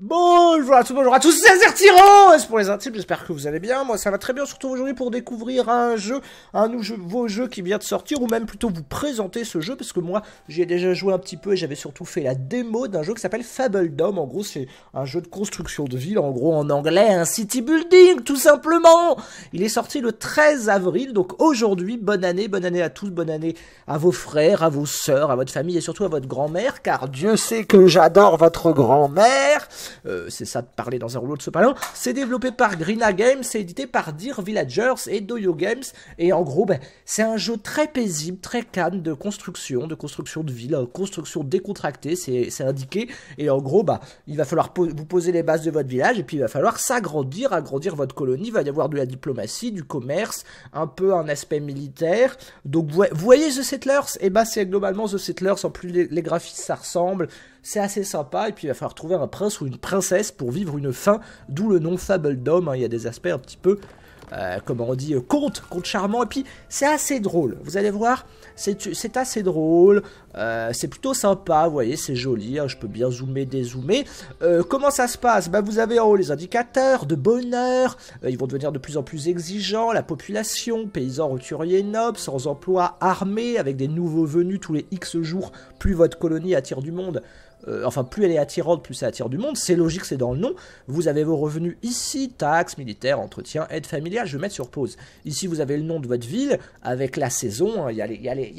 Bonjour à tous, bonjour à tous, c'est Azertyran C'est pour les intimes, j'espère que vous allez bien. Moi, ça va très bien, surtout aujourd'hui pour découvrir un jeu, un nouveau jeu qui vient de sortir, ou même plutôt vous présenter ce jeu, parce que moi, j'y ai déjà joué un petit peu et j'avais surtout fait la démo d'un jeu qui s'appelle Fable Dome. En gros, c'est un jeu de construction de ville, en gros, en anglais, un city building, tout simplement Il est sorti le 13 avril, donc aujourd'hui, bonne année, bonne année à tous, bonne année à vos frères, à vos sœurs, à votre famille et surtout à votre grand-mère, car Dieu sait que j'adore votre grand-mère euh, c'est ça de parler dans un rouleau de sopalin. C'est développé par Grina Games, c'est édité par Dear Villagers et Doyo Games. Et en gros, ben, c'est un jeu très paisible, très calme de construction, de construction de ville, construction décontractée, c'est indiqué. Et en gros, bah, il va falloir vous poser les bases de votre village et puis il va falloir s'agrandir, agrandir votre colonie. Il va y avoir de la diplomatie, du commerce, un peu un aspect militaire. Donc vous, voyez The Settlers? Et eh bah c'est globalement The Settlers, en plus les graphismes ça ressemble c'est assez sympa, et puis il va falloir trouver un prince ou une princesse pour vivre une fin, d'où le nom Fable Dome, hein. il y a des aspects un petit peu, euh, comment on dit, euh, conte, conte charmant, et puis c'est assez drôle, vous allez voir, c'est assez drôle, euh, c'est plutôt sympa, vous voyez, c'est joli, hein. je peux bien zoomer, dézoomer. comment ça se passe? Bah, Vous avez en haut les indicateurs de bonheur, ils vont devenir de plus en plus exigeants, la population, paysans, roturiers, nobles, sans emploi, armés, avec des nouveaux venus tous les X jours, plus votre colonie attire du monde, euh, enfin plus elle est attirante, plus ça attire du monde, c'est logique, c'est dans le nom. Vous avez vos revenus ici, taxes, militaires, entretien, aide familiale, je vais mettre sur pause. Ici vous avez le nom de votre ville avec la saison, hein. il, y a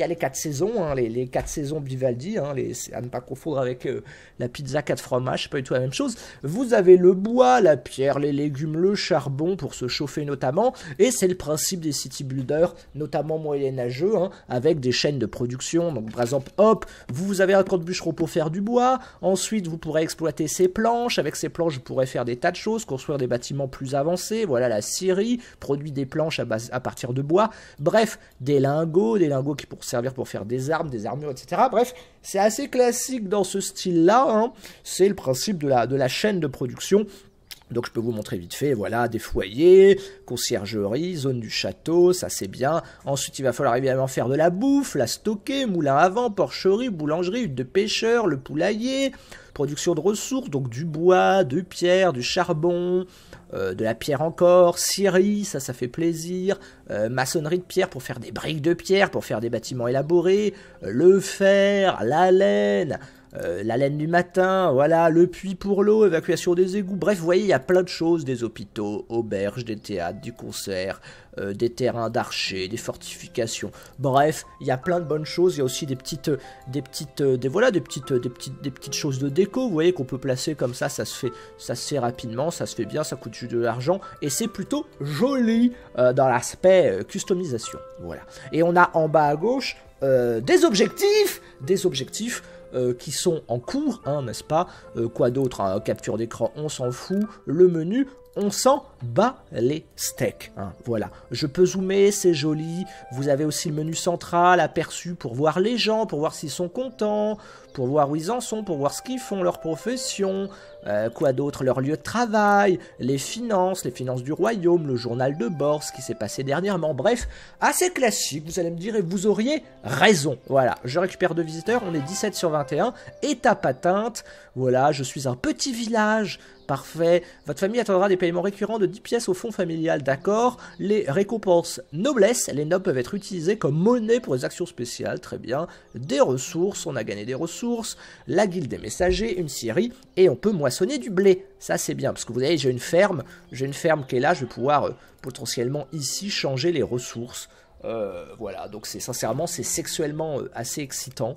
les, quatre saisons, hein, les, quatre saisons Vivaldi, hein, à ne pas confondre avec euh, la pizza 4 fromages, c'est pas du tout la même chose. Vous avez le bois, la pierre, les légumes, le charbon pour se chauffer notamment, et c'est le principe des city builders, notamment moyenâgeux, avec des chaînes de production. Donc par exemple, hop, vous avez un compte bûcheron pour faire du bois, Ensuite, vous pourrez exploiter ces planches. Avec ces planches, vous pourrez faire des tas de choses, construire des bâtiments plus avancés. Voilà la scierie, produit des planches à, partir de bois. Bref, des lingots, des lingots qui pourront servir pour faire des armes, des armures, etc. Bref, c'est assez classique dans ce style-là. Hein. C'est le principe de la chaîne de production donc je peux vous montrer vite fait, voilà, des foyers, conciergerie, zone du château, ça c'est bien. Ensuite il va falloir évidemment faire de la bouffe, la stocker, moulin à vent, porcherie, boulangerie, hutte de pêcheur, le poulailler, production de ressources, donc du bois, de pierre, du charbon, euh, de la pierre encore, scierie, ça ça fait plaisir, euh, maçonnerie de pierre pour faire des briques de pierre, pour faire des bâtiments élaborés, euh, le fer, la laine, euh, la laine du matin, voilà, le puits pour l'eau, évacuation des égouts. Bref, vous voyez, il y a plein de choses, des hôpitaux, auberges, des théâtres, du concert, euh, des terrains d'archers, des fortifications. Bref, il y a plein de bonnes choses. Il y a aussi des petites, des petites, euh, des voilà, des petites, des petites, des petites choses de déco. Vous voyez qu'on peut placer comme ça, ça se fait, ça se fait rapidement, ça se fait bien, ça coûte de l'argent et c'est plutôt joli dans l'aspect customisation. Voilà. Et on a en bas à gauche des objectifs, des objectifs euh, qui sont en cours, hein, n'est-ce pas? Euh, Quoi d'autre? Capture d'écran, on s'en fout. Le menu, on s'en bat les steaks. Hein, voilà, je peux zoomer, c'est joli. Vous avez aussi le menu central aperçu pour voir les gens, pour voir s'ils sont contents, pour voir où ils en sont, pour voir ce qu'ils font, leur profession, euh, quoi d'autre, leur lieu de travail, les finances, les finances du royaume, le journal de bord, ce qui s'est passé dernièrement. Bref, assez classique, vous allez me dire, et vous auriez raison. Voilà, je récupère deux visiteurs, on est 17 sur 21, étape atteinte. Voilà, je suis un petit village Parfait. Votre famille attendra des paiements récurrents de 10 pièces au fonds familial, d'accord Les récompenses noblesse, les nobles peuvent être utilisés comme monnaie pour les actions spéciales, très bien. Des ressources, on a gagné des ressources. La guilde des messagers, une scierie, et on peut moissonner du blé. Ça c'est bien, parce que vous voyez, j'ai une ferme, j'ai une ferme qui est là, je vais pouvoir euh, potentiellement ici changer les ressources. Euh, voilà, donc c'est sincèrement, c'est sexuellement euh, assez excitant.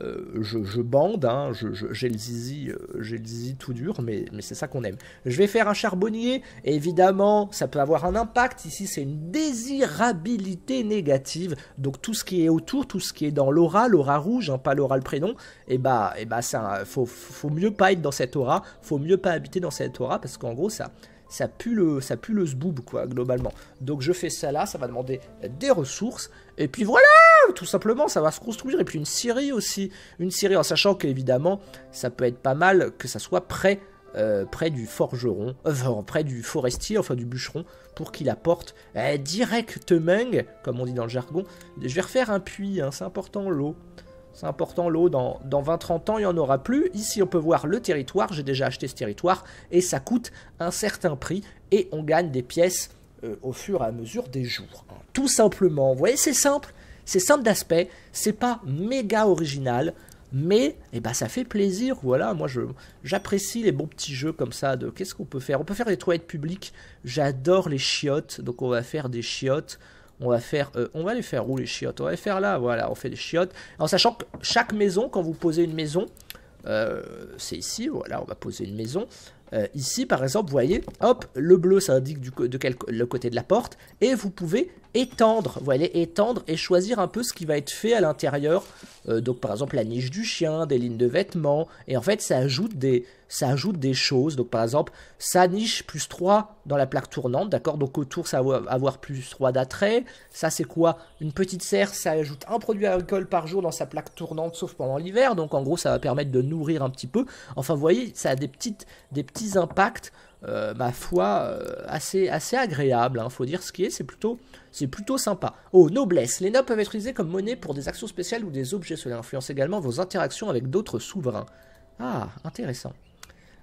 Euh, je, bande, hein, j'ai le, zizi, euh, tout dur, mais, c'est ça qu'on aime. Je vais faire un charbonnier, évidemment, ça peut avoir un impact. Ici, c'est une désirabilité négative. Donc tout ce qui est autour, tout ce qui est dans l'aura, l'aura rouge, hein, pas l'aura le prénom, et eh bah, et eh bah faut, mieux pas être dans cette aura, faut mieux pas habiter dans cette aura, parce qu'en gros, ça, pue le, ça zboob, quoi, globalement. Donc je fais ça là, ça va demander des ressources, et puis voilà, tout simplement, ça va se construire, et puis une scierie aussi, une scierie, en sachant qu'évidemment, ça peut être pas mal que ça soit près, euh, près du forgeron, enfin, près du forestier, enfin du bûcheron, pour qu'il apporte direct directement, comme on dit dans le jargon. Je vais refaire un puits, hein, c'est important, l'eau. C'est important, l'eau, dans, dans 20-30 ans, il n'y en aura plus. Ici, on peut voir le territoire. J'ai déjà acheté ce territoire. Et ça coûte un certain prix. Et on gagne des pièces euh, au fur et à mesure des jours. Tout simplement. Vous voyez, c'est simple. C'est simple d'aspect. C'est pas méga original. Mais eh ben, ça fait plaisir, voilà, moi j'apprécie les bons petits jeux comme ça, de qu'est-ce qu'on peut faire? On peut faire des toilettes publiques, j'adore les chiottes, donc on va faire des chiottes, on va faire, euh, va les faire où les chiottes? On va les faire là, voilà, on fait des chiottes. En sachant que chaque maison, quand vous posez une maison, euh, c'est ici, voilà, on va poser une maison. Euh, ici, par exemple, vous voyez, hop, le bleu, ça indique le côté de la porte, et vous pouvez étendre, vous étendre et choisir un peu ce qui va être fait à l'intérieur. Euh, donc, par exemple, la niche du chien, des lignes de vêtements, et en fait, ça ajoute des, ça ajoute des choses. Donc, par exemple, sa niche plus 3 dans la plaque tournante, d'accord? Donc, autour, ça va avoir plus 3 d'attrait. Ça, c'est quoi? Une petite serre, ça ajoute un produit agricole par jour dans sa plaque tournante, sauf pendant l'hiver. Donc, en gros, ça va permettre de nourrir un petit peu. Enfin, vous voyez, ça a des, petites, des petits impacts. Euh, ma foi, euh, assez, assez agréable, hein. faut dire ce qui est, c'est plutôt, c'est plutôt sympa. Oh, noblesse. Les nobles peuvent être utilisés comme monnaie pour des actions spéciales ou des objets. Cela influence également vos interactions avec d'autres souverains. Ah, intéressant.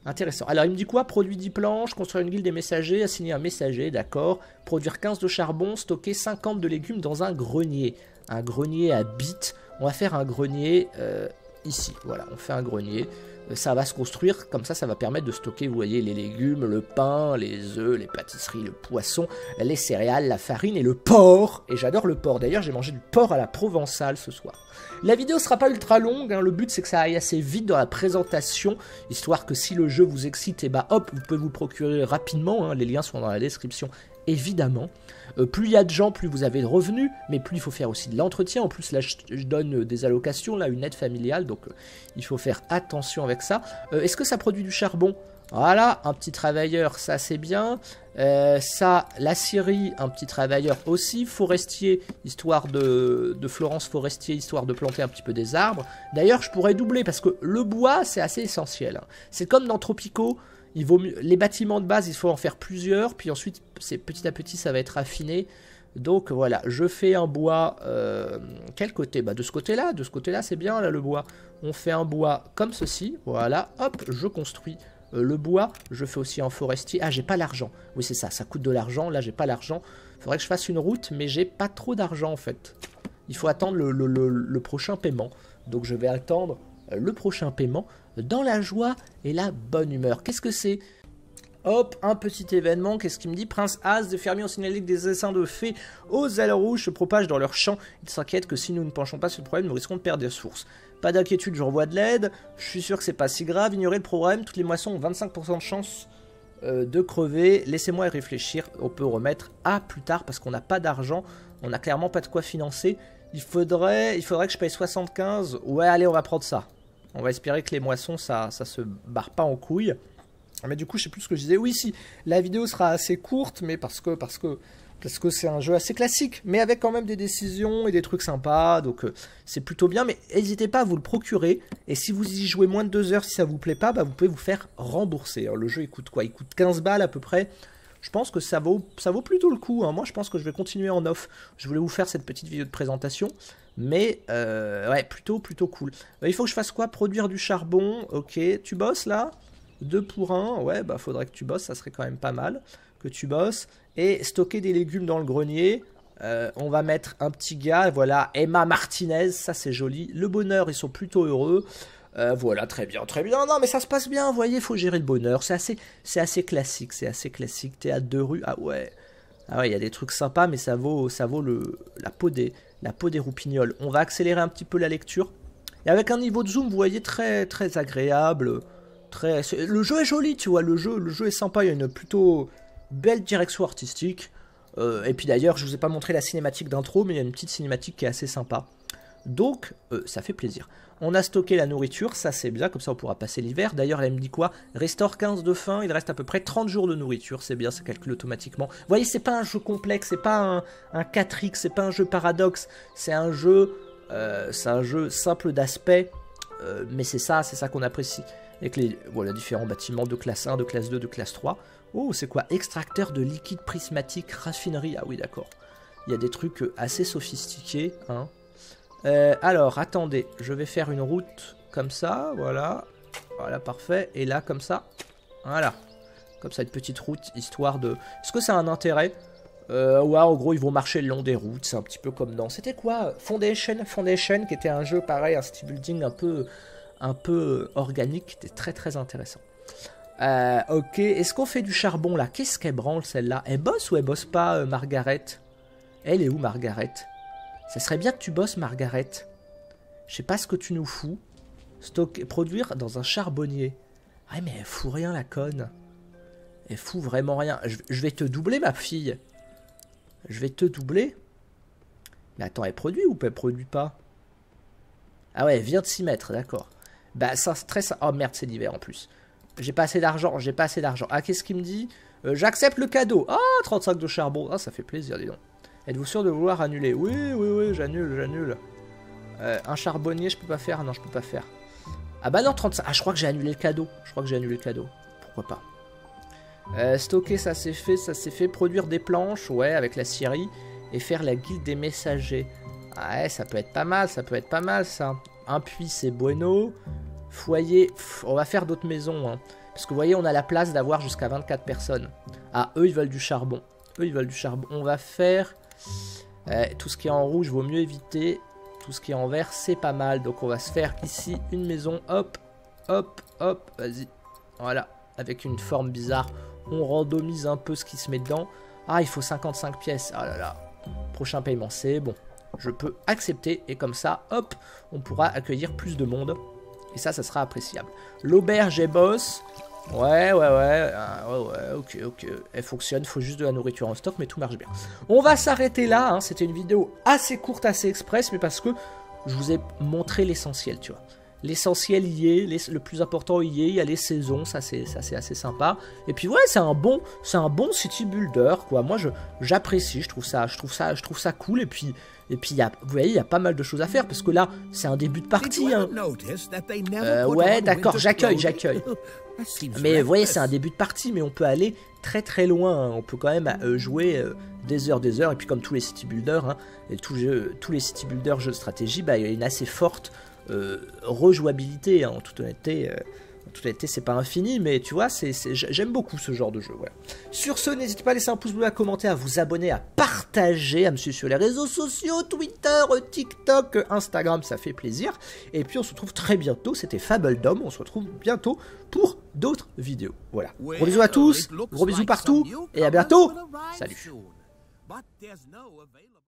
Intéressant. Alors, il me dit quoi? Produit 10 planches, construire une guilde des messagers, assigner un messager, d'accord. Produire 15 de charbon, stocker 50 de légumes dans un grenier. Un grenier à bits. On va faire un grenier euh, ici. Voilà, on fait un grenier ça va se construire, comme ça ça va permettre de stocker, vous voyez, les légumes, le pain, les œufs, les pâtisseries, le poisson, les céréales, la farine et le porc. Et j'adore le porc, d'ailleurs j'ai mangé du porc à la provençale ce soir. La vidéo sera pas ultra longue, hein. le but c'est que ça aille assez vite dans la présentation, histoire que si le jeu vous excite, et eh bah ben, hop, vous pouvez vous procurer rapidement, hein. les liens sont dans la description évidemment. Euh, plus il y a de gens, plus vous avez de revenus, mais plus il faut faire aussi de l'entretien. En plus, là, je, donne euh, des allocations, là, une aide familiale, donc euh, il faut faire attention avec ça. Est-ce que ça produit du charbon? Voilà, un petit travailleur, ça c'est bien. ça, la Syrie, un petit travailleur aussi. Forestier, histoire de, de, Florence Forestier, histoire de planter un petit peu des arbres. D'ailleurs, je pourrais doubler parce que le bois, c'est assez essentiel. Hein. C'est comme dans Tropico, les bâtiments de base, il faut en faire plusieurs, puis ensuite, petit à petit, ça va être affiné. Donc voilà, je fais un bois. Euh, quel côté? Bah de ce côté-là, de ce côté-là, c'est bien là le bois. On fait un bois comme ceci. Voilà, hop, je construis euh, le bois. Je fais aussi un forestier. Ah, j'ai pas l'argent. Oui, c'est ça, ça coûte de l'argent. Là, j'ai pas l'argent. Faudrait que je fasse une route, mais j'ai pas trop d'argent en fait. Il faut attendre le prochain paiement. Donc je vais attendre le prochain paiement dans la joie et la bonne humeur. Qu'est-ce que c'est? Hop, un petit événement, qu'est-ce qu'il me dit? Prince As des fermiers ont signalé que des essaims de fées aux ailes rouges se propagent dans leur champ. Ils s'inquiètent que si nous ne penchons pas sur le problème, nous risquons de perdre des sources. Pas d'inquiétude, je revois de l'aide. Je suis sûr que c'est pas si grave. Ignorez le problème, toutes les moissons ont 25% de chance euh, de crever. Laissez-moi y réfléchir. On peut remettre à plus tard parce qu'on n'a pas d'argent. On n'a clairement pas de quoi financer. Il faudrait, il faudrait que je paye 75. Ouais, allez, on va prendre ça. On va espérer que les moissons, ça, ça se barre pas en couille. Mais du coup, je sais plus ce que je disais. Oui, si, la vidéo sera assez courte, mais parce que parce que parce que c'est un jeu assez classique, mais avec quand même des décisions et des trucs sympas, donc euh, c'est plutôt bien. Mais n'hésitez pas à vous le procurer. Et si vous y jouez moins de 2 heures, si ça vous plaît pas, bah, vous pouvez vous faire rembourser. Le jeu il coûte quoi? Il coûte 15 balles à peu près. Je pense que ça vaut, ça vaut plutôt le coup. Hein. Moi, je pense que je vais continuer en off. Je voulais vous faire cette petite vidéo de présentation. Mais, euh, ouais, plutôt, plutôt cool. Euh, il faut que je fasse quoi? Produire du charbon. Ok, tu bosses là? 2 pour 1. Ouais, bah faudrait que tu bosses. Ça serait quand même pas mal que tu bosses. Et stocker des légumes dans le grenier. Euh, on va mettre un petit gars, voilà, Emma Martinez, ça c'est joli. Le bonheur, ils sont plutôt heureux. Euh, voilà, très bien, très bien. Non, mais ça se passe bien, vous voyez, faut gérer le bonheur. C'est assez, c'est assez classique, c'est assez classique. Théâtre de rue, ah ouais. Ah ouais, il y a des trucs sympas, mais ça vaut, ça vaut le, la, peau des, la peau des roupignoles. On va accélérer un petit peu la lecture. Et avec un niveau de zoom, vous voyez, très, très agréable. Très, le jeu est joli, tu vois, le jeu, le jeu est sympa, il y a une plutôt belle direction artistique. Euh, et puis d'ailleurs, je vous ai pas montré la cinématique d'intro, mais il y a une petite cinématique qui est assez sympa. Donc, euh, ça fait plaisir. On a stocké la nourriture, ça c'est bien, comme ça on pourra passer l'hiver. D'ailleurs, elle me dit quoi? Restore 15 de faim, il reste à peu près 30 jours de nourriture, c'est bien, ça calcule automatiquement. Vous voyez, c'est pas un jeu complexe, c'est pas un, un 4X, c'est pas un jeu paradoxe, c'est un jeu, euh, c'est un jeu simple d'aspect, euh, mais c'est ça, c'est ça qu'on apprécie. Avec les voilà, différents bâtiments de classe 1, de classe 2, de classe 3. Oh, c'est quoi? Extracteur de liquide prismatique, raffinerie. Ah oui, d'accord. Il y a des trucs assez sophistiqués, hein. Euh, alors, attendez, je vais faire une route comme ça, voilà. Voilà, parfait. Et là, comme ça, voilà. Comme ça, une petite route, histoire de... Est-ce que ça a un intérêt euh, ouais, en gros, ils vont marcher le long des routes. C'est un petit peu comme dans. C'était quoi Foundation Foundation, qui était un jeu pareil, un style building un peu, un peu organique, qui était très très intéressant. Euh, ok, est-ce qu'on fait du charbon là? Qu'est-ce qu'elle branle celle-là? Elle bosse ou elle bosse pas, euh, Margaret? Elle est où, Margaret? Ça serait bien que tu bosses, Margaret. Je sais pas ce que tu nous fous. Stocker, produire dans un charbonnier. Ouais, mais elle fout rien, la conne. Elle fout vraiment rien. je vais te doubler, ma fille. Je vais te doubler. Mais attends, elle produit ou elle produit pas? Ah ouais, elle vient de s'y mettre, d'accord. Bah ça stresse. Oh merde, c'est l'hiver en plus. J'ai pas assez d'argent, j'ai pas assez d'argent. Ah, qu'est-ce qu'il me dit? Euh, J'accepte le cadeau. Ah, 35 de charbon. Ah, ça fait plaisir, dis donc. Êtes-vous sûr de vouloir annuler? Oui, oui, oui, j'annule, j'annule. Euh, un charbonnier, je peux pas faire? Non, je peux pas faire. Ah bah non, 35. Ah, je crois que j'ai annulé le cadeau. Je crois que j'ai annulé le cadeau. Pourquoi pas? Euh, stocker, ça s'est fait, ça s'est fait. Produire des planches, ouais, avec la scierie. Et faire la guilde des messagers. Ouais, ça peut être pas mal, ça peut être pas mal, ça. Un puits, c'est bueno. Foyer, on va faire d'autres maisons. Hein. Parce que vous voyez, on a la place d'avoir jusqu'à 24 personnes. Ah, eux, ils veulent du charbon. Eux, ils veulent du charbon. On va faire... Euh, tout ce qui est en rouge, vaut mieux éviter. Tout ce qui est en vert, c'est pas mal. Donc on va se faire ici une maison. Hop, hop, hop, vas-y. Voilà, avec une forme bizarre on randomise un peu ce qui se met dedans. Ah, il faut 55 pièces. Ah là là. Prochain paiement, c'est bon. Je peux accepter et comme ça, hop, on pourra accueillir plus de monde. Et ça, ça sera appréciable. L'auberge est boss. Ouais, ouais, ouais. Ah, ouais, ouais, ok, ok. Elle fonctionne, faut juste de la nourriture en stock, mais tout marche bien. On va s'arrêter là. Hein. C'était une vidéo assez courte, assez express, mais parce que je vous ai montré l'essentiel, tu vois. L'essentiel y est, le plus important y est, il y a les saisons, ça c'est assez sympa. Et puis ouais, c'est un bon c'est un bon city builder quoi. Moi je j'apprécie, je trouve ça je trouve ça je trouve ça cool et puis et puis y a, vous voyez, il y a pas mal de choses à faire parce que là, c'est un début de partie hein. euh, ouais, d'accord, j'accueille, j'accueille. Mais vous voyez, c'est un début de partie mais on peut aller très très loin, hein. on peut quand même euh, jouer euh, des heures des heures et puis comme tous les city builders hein, et tous, tous les city builders jeux de stratégie, bah il y a une assez forte rejouabilité, hein, en toute honnêteté. Euh, en toute honnêteté, c'est pas infini, mais tu vois, c'est, j'aime beaucoup ce genre de jeu. Sur ce, n'hésitez pas à laisser un pouce bleu, à commenter, à vous abonner, à partager, à me suivre sur les réseaux sociaux, Twitter, TikTok, Instagram, ça fait plaisir. Et puis on se retrouve très bientôt, c'était Fable Dom, on se retrouve bientôt pour d'autres vidéos. Voilà. Gros bisous à tous, gros bisous partout, et à bientôt. Salut.